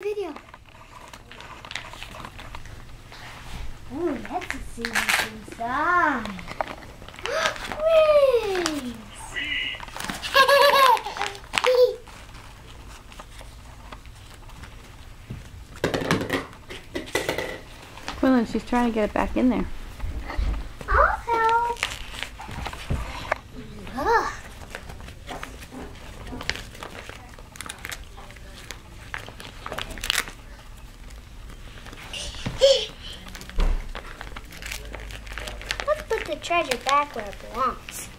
Video. Ooh, let's see what's inside. Wings. Quillen, she's trying to get it back in there. I'll help. Ugh. Let's put the treasure back where it belongs.